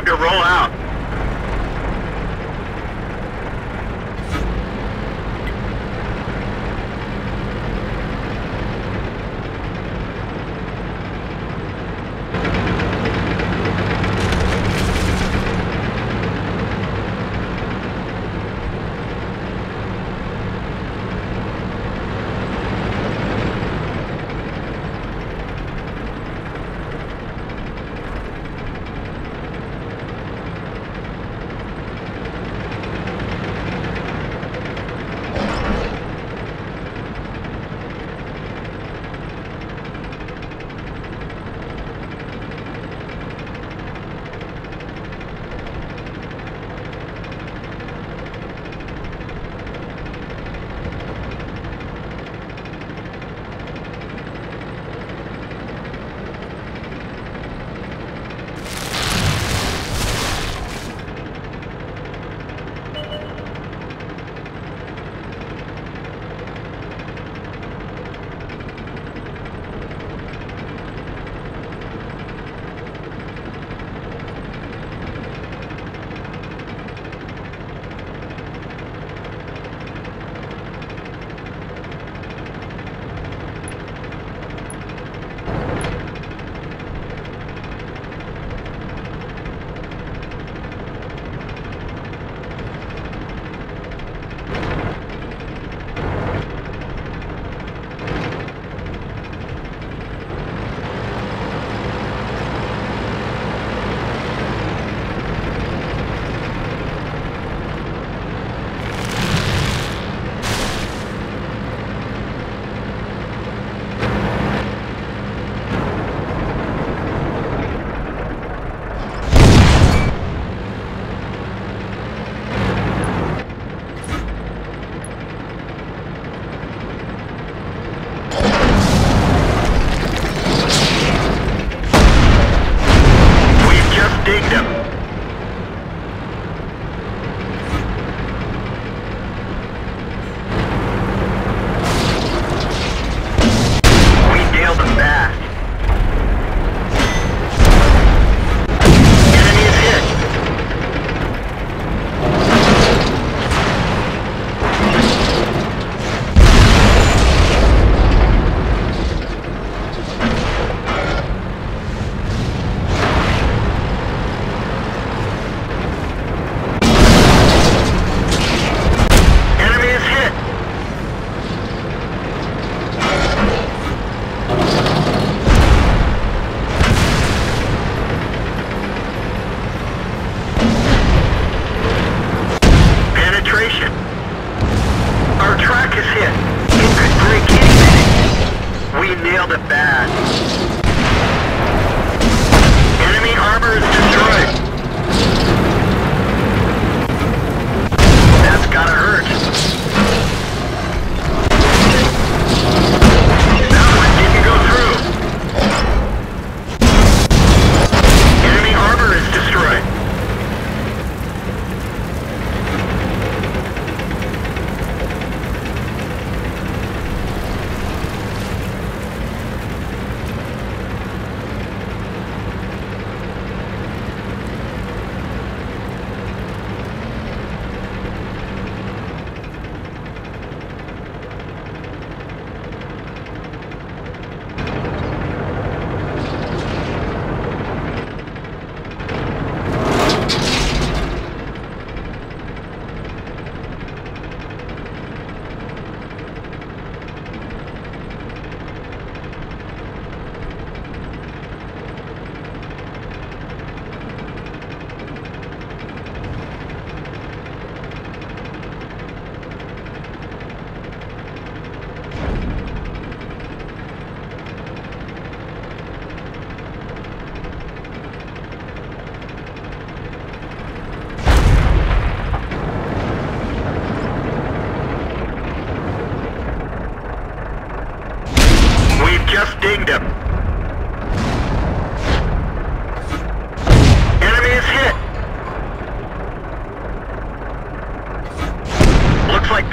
time to roll out.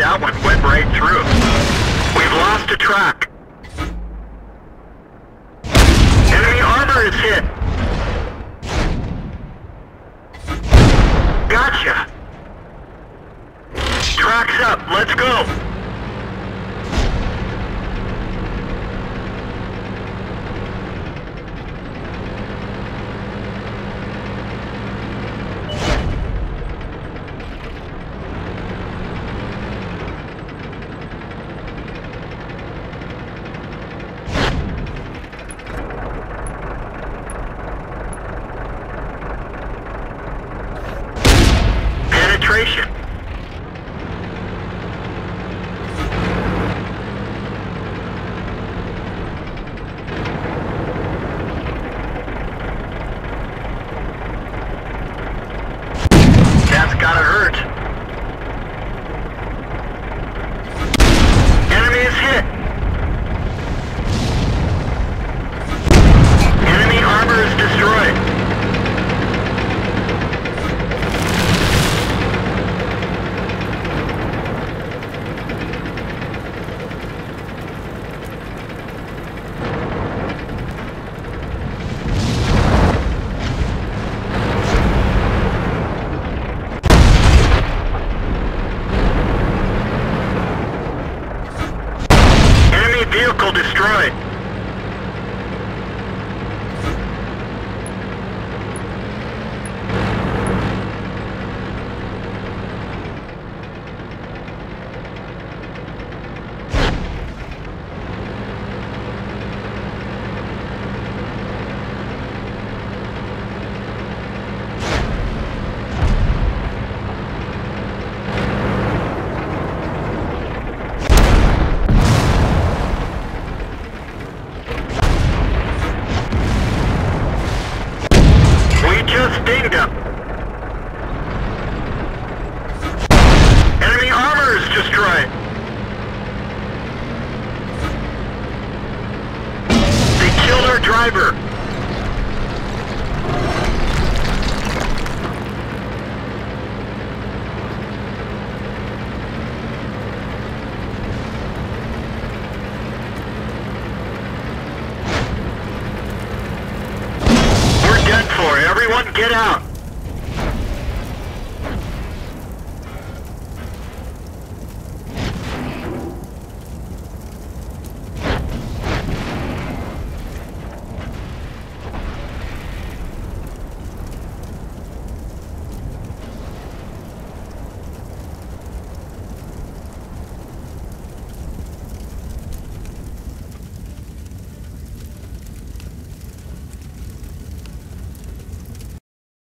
that one went right through. We've lost a track. Enemy armor is hit. Gotcha. Track's up, let's go. Penetration.